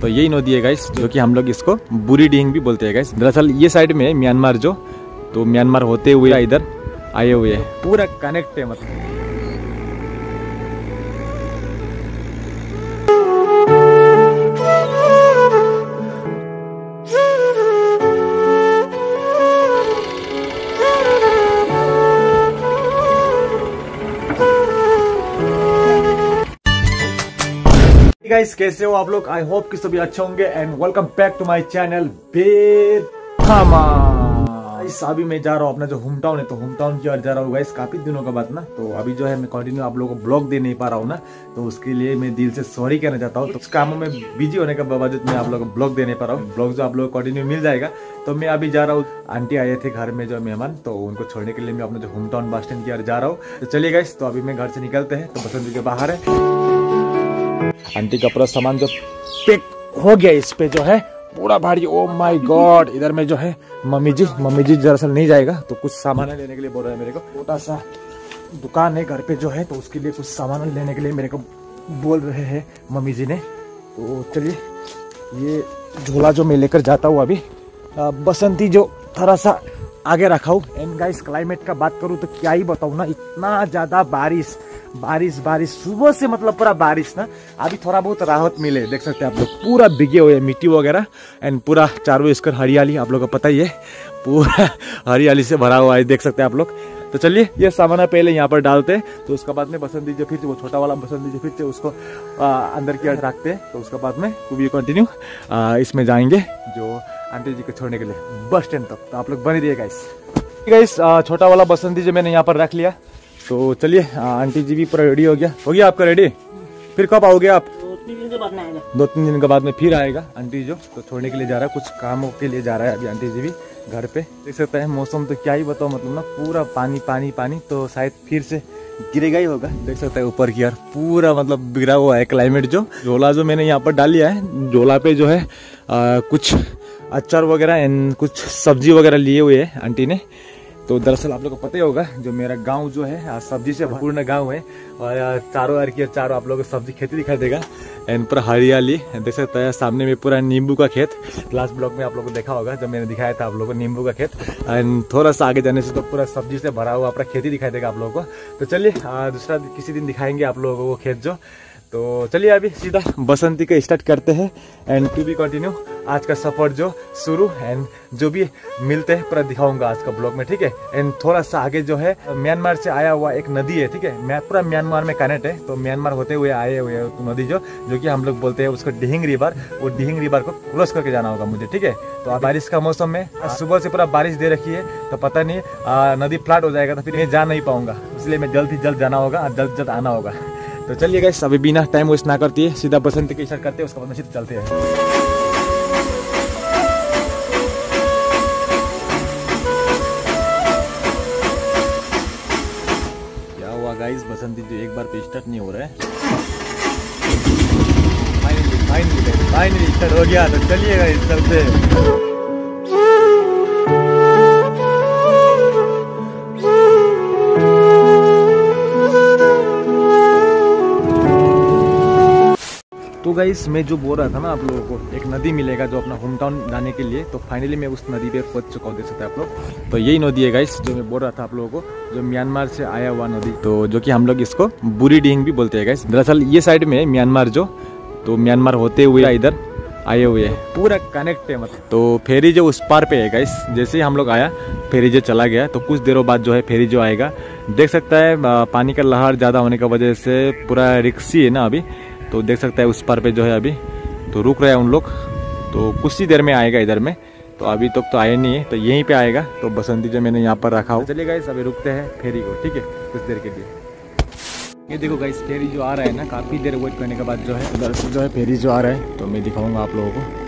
तो यही नदी है गाइस जो कि हम लोग इसको बुरी डिंग भी बोलते हैं गाइस दरअसल ये साइड में म्यांमार जो। तो म्यांमार होते हुए इधर आए हुए हैं। पूरा कनेक्ट है मतलब। गाइस कैसे हो आप लोग? आई होप कि सभी अच्छे होंगे and welcome back to my channel इस अभी मैं जा रहा हूँ अपना जो होम टाउन है तो होम टाउन की ओर जा रहा हूँ गाइस काफ़ी दिनों के बाद ना। तो अभी जो है मैं कंटिन्यू आप लोगों को ब्लॉग दे नहीं पा रहा हूँ ना तो उसके लिए मैं दिल से सॉरी कहना चाहता हूँ। तो उस कामों में बिज़ी होने के बावजूद मैं आप लोगों को ब्लॉग दे नहीं पा रहा हूँ। ब्लॉग जो आप लोगों को कंटिन्यू मिल जाएगा। तो मैं अभी जा रहा हूँ आंटी आए थे घर में जो मेहमान तो उनको छोड़ने के लिए मैं अपने जो होम टाउन बस स्टैंड की ओर जा रहा हूँ। तो चलिए गाइस तो अभी मैं घर से निकलते हैं तो बसंत के बाहर है। आंटी का पूरा सामान जो पैक हो गया इस पे जो है पूरा भारी ओ माय गॉड इधर में जो है मम्मी जी मम्मी जी दरअसल नहीं जाएगा तो कुछ सामान लेने के लिए बोल रहे हैं मेरे को। छोटा सा दुकान है, घर पे जो है तो उसके लिए कुछ सामान लेने के लिए मेरे को बोल रहे हैं मम्मी जी ने। तो चलिए, ये झोला जो मैं लेकर जाता हूँ अभी बसंती जो थोड़ा सा आगे रखा हूँ। एंड गाइस क्लाइमेट का बात करूँ तो क्या ही बताऊँ ना, इतना ज़्यादा बारिश बारिश बारिश सुबह से मतलब पूरा बारिश ना। अभी थोड़ा बहुत राहत मिले देख सकते हैं आप लोग। पूरा भिगे हुए मिट्टी वगैरह एंड पूरा चारों इसकर हरियाली आप लोग को पता ही है। पूरा हरियाली से भरा हुआ है देख सकते हैं आप लोग। तो चलिए ये सामान पहले यहाँ पर डालते हैं तो उसके बाद में बसंती जो फिर वो छोटा वाला बसंती जो फिर उसको आ, अंदर की ओर रखते हैं तो उसके बाद में भी कंटिन्यू इसमें जाएँगे जो आंटी जी को छोड़ने के लिए बस स्टैंड तक। तो आप लोग बने रहिएगा इस गाइस छोटा वाला बसंती जो मैंने यहाँ पर रख लिया तो चलिए आंटी जी भी पूरा रेडी हो गया। हो गया आपका रेडी फिर कब आओगे आप? दो तीन दिन के बाद में फिर आएगा आंटी जो तो छोड़ने के लिए जा रहा है कुछ कामों के लिए जा रहा है अभी आंटी जी भी घर पे। देख सकते हैं मौसम तो क्या ही बताओ मतलब ना पूरा पानी पानी पानी तो शायद फिर से गिरेगा ही होगा। देख सकते हैं ऊपर की यार पूरा मतलब बिगड़ा हुआ है क्लाइमेट जो। झोला जो मैंने यहाँ पर डाल लिया है झोला पे जो है आ, कुछ अचार वगैरह एंड कुछ सब्ज़ी वगैरह लिए हुए है आंटी ने। तो दरअसल आप लोग को पता ही होगा, जो मेरा गाँव जो है सब्ज़ी से भरपूर्ण गाँव है, और चारों अर की चारों आप लोग को सब्ज़ी खेती दिखाई देगा, एंड पूरा हरियाली, देख सकते हैं सामने में पूरा नींबू का खेत, लास्ट ब्लॉक में आप लोग को देखा होगा, जब मैंने दिखाया था आप लोगों को नींबू का खेत, एंड थोड़ा सा आगे जाने से तो पूरा सब्ज़ी से भरा हुआ पूरा खेती दिखाई देगा आप लोगों को तो चलिए दूसरा किसी दिन दिखाएँगे आप लोगों को खेत जो तो चलिए अभी सीधा बसंती का स्टार्ट करते हैं। एंड टू बी कंटिन्यू आज का सफ़र जो शुरू एंड जो भी मिलते हैं, पूरा दिखाऊँगा आज का ब्लॉग में, ठीक है? एंड थोड़ा सा आगे जो है म्यांमार से आया हुआ एक नदी है, ठीक है? पूरा म्यांमार में कनेक्ट है तो म्यांमार होते हुए आए हुए तो नदी जो जो कि हम लोग बोलते हैं उसको डिहिंग रिवर वो डिहिंग रिवर को क्रॉस करके जाना होगा मुझे, ठीक है? तो बारिश का मौसम में सुबह से पूरा बारिश दे रखी है तो पता नहीं नदी फ्लाट हो जाएगा तो फिर मैं जा नहीं पाऊँगा, इसलिए मैं जल्द ही जल्द जाना होगा, जल्द जल्द आना होगा। तो चलिए गए अभी बिना टाइम वेस्ट ना करती है, सीधा बसंत के स्टार्ट करते हैं, उसके बाद में सीधा चलते हैं। क्या हुआ गाइस बसंती जो एक बार पे स्टार्ट नहीं हो रहा है। फाइनली फाइनली फाइनली स्टार्ट हो गया। तो चलिए गाइस चलते हैं। गाइस मैं जो बोल रहा था ना आप लोगों को, एक नदी मिलेगा जो अपना होम टाउन जाने के लिए तो फाइनली मैं उस नदी पे पहुँच चुका हूँ, देख सकते हैं आप लोग। तो यही नदी है गाइस जो मैं बोल रहा था आप लोगों को, जो म्यांमार से आया हुआ नदी तो जो कि हम लोग इसको बुरी डिंग भी बोलते हैं गाइस दरअसल ये साइड में म्यांमार जो तो म्यांमार होते हुए इधर आए हुए हैं। पूरा कनेक्ट है मतलब। तो फेरी जो उस पार पे है गाइस जैसे ही हम लोग आया फेरी जो चला गया तो कुछ देरों बाद जो है फेरी जो आएगा, देख सकता है पानी का लहर ज़्यादा होने की वजह से पूरा रिक्सी है ना अभी तो देख सकते हैं उस पर पे जो है अभी। तो रुक रहे हैं उन लोग। तो कुछ ही देर में आएगा इधर में। तो अभी तक तो, तो आए नहीं है। तो यहीं पे आएगा। तो बसंती जो मैंने यहाँ पर रखा हो। चलिए गाइस अभी रुकते हैं फेरी को ठीक है? कुछ देर के लिए। ये देखो गाइस फेरी जो आ रहा है ना काफ़ी देर वेट करने के बाद जो है उधर से जो है फेरी जो आ रहा है। तो मैं दिखाऊँगा आप लोगों को।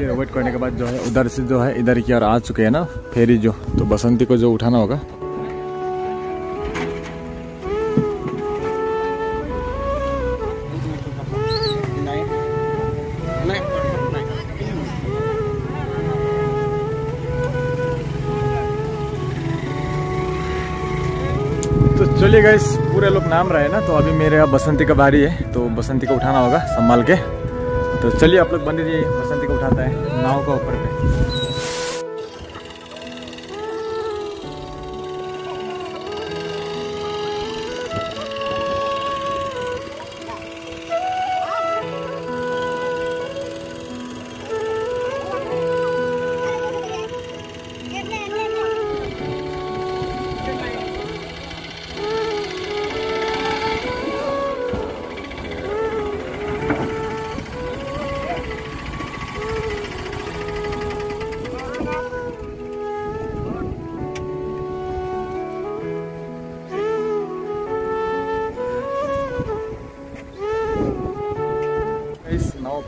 देर वेट करने के बाद जो है, उधर से जो है, इधर की ओर आ चुके हैं ना, फेरी जो तो बसंती को जो उठाना होगा। तो चलिए गाइस पूरे लोग नाम रहे ना तो अभी मेरे यहाँ बसंती का बारी है तो बसंती को उठाना होगा, संभाल के। तो चलिए आप लोग बने रहिए बसंती को उठाता है नाव का ऊपर पे।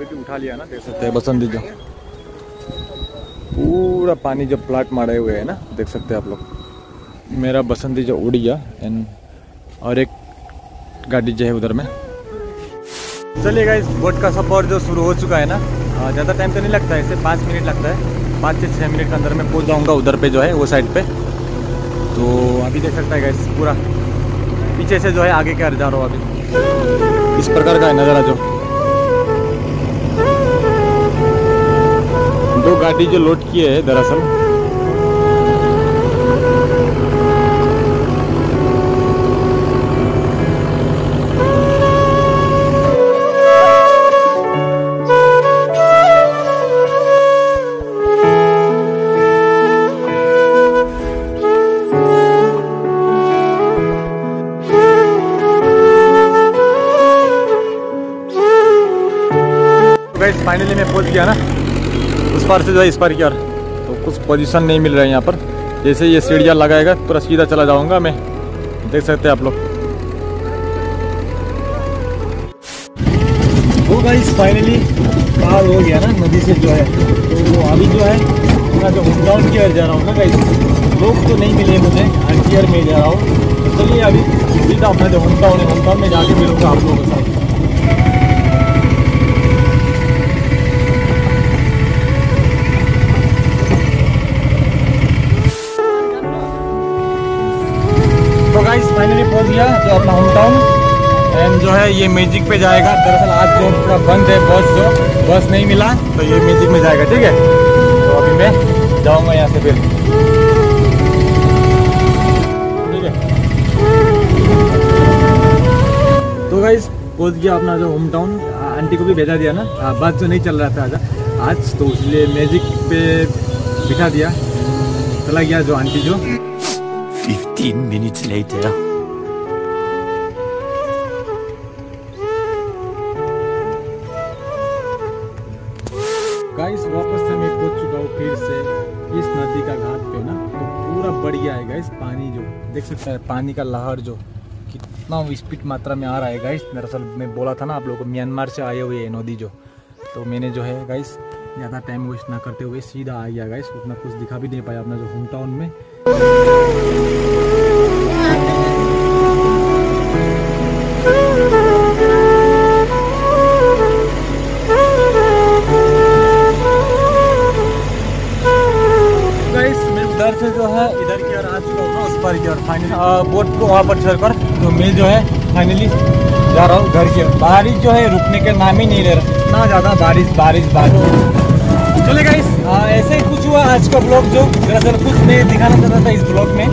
उठा लिया ना, देख सकते हैं। बसंती जो। पूरा पानी जो प्लाट मारे हुए है ना, देख सकते हैं आप लोग। मेरा बसंती जो उड़ गया एंड और एक गाड़ी जो है उधर में। चलिए गाइस बोट का सफ़र जो शुरू हो चुका है ना ज़्यादा टाइम तो नहीं लगता है इसे पाँच मिनट लगता है। पाँच से छः मिनट के अंदर मैं पहुँच जाऊँगा उधर पे जो है, वो साइड पे। तो अभी देख सकता है गाइस पूरा पीछे से जो है आगे क्या जा रहा हूँ अभी। इस प्रकार का नज़ारा जो। दो गाड़ी जो लोड किए है दरअसल। फाइनली मैं पहुँच गया ना। उस पार से जो है इस पार की तो कुछ पोजीशन नहीं मिल रहा है यहाँ पर। जैसे ये सीढ़ियाँ लगाएगा, पूरा सीधा चला जाऊँगा मैं। देख सकते हैं आप लोग। फाइनली पार हो गया ना, नदी से जो है। तो अभी जो है, मैं जो होम टाउन की ओर जा रहा हूँ ना गाइस लोग तो नहीं मिले मुझे आंटियर में जा रहा हूँ। तो चलिए अभी सीधा अपना जो होम टाउन है होम टाउन में जाके मिलूँगा आप लोगों के साथ। गाइस फाइनली पहुँच गया जो अपना होम टाउन एंड जो है ये मैजिक पे जाएगा। दरअसल आज जो पूरा बंद है बस जो बस नहीं मिला तो ये मैजिक में जाएगा ठीक है? तो अभी मैं जाऊँगा यहाँ से फिर। ठीक है? तो गाइस पहुँच गया अपना जो होम टाउन आंटी को भी भेजा दिया ना? आ, बात जो नहीं चल रहा था आज। आज तो इसलिए मैजिक पे बिठा दिया। चला गया जो आंटी जो। 15 minutes later. गाइस वापस से मैं पहुँच चुका हूँ फिर से इस नदी का घाट पे ना? तो पूरा बढ़िया है गाइस पानी जो, देख सकते हैं, पानी का लहर जो कितना स्पीड मात्रा में आ रहा है गाइस दरअसल मैं बोला था ना आप लोगों को म्यांमार से आए हुए है नदी जो। तो मैंने जो है गाइस ज़्यादा टाइम वेस्ट ना करते हुए सीधा आ गया गाइस उतना कुछ दिखा भी नहीं पाया अपना जो होम टाउन में जो है, इधर की ओर आ चुका हूँ, उस पर की ओर फाइनली बोट को वहाँ पर छोड़कर तो मैं जो है फाइनली जा रहा हूँ घर की बारिश जो है, रुकने का नाम ही नहीं ले रहा। इतना ज़्यादा बारिश बारिश बारिश। चले गाइस ऐसे ही कुछ हुआ आज का ब्लॉग जो दरअसल कुछ मैं दिखाना चाहता था इस ब्लॉग में।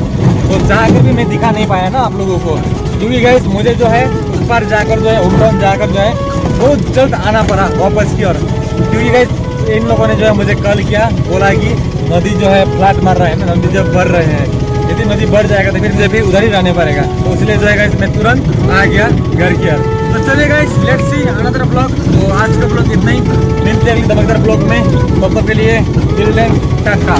तो जाकर भी मैं दिखा नहीं पाया ना आप लोगों को। क्योंकि गाइस मुझे जो है, उस पर जाकर जो है होम जाकर जो है, बहुत जल्द आना पड़ा वापस की ओर। क्योंकि गाइस इन लोगों ने जो है मुझे कॉल किया, बोला कि नदी जो है, फ्लैट मार रहा है ना नदी जब बढ़ रहे हैं। यदि नदी बढ़ जाएगा तो फिर मुझे भी उधर ही रहने पड़ेगा। तो इसलिए जो है मैं तुरंत आ गया घर के ओर। तो चलेगा इस लेट सी अनदर ब्लॉग तो आज का ब्लॉक इतना ही। मिलते हैं अगले धमकदार ब्लॉग में। तब तक के लिए टाटा।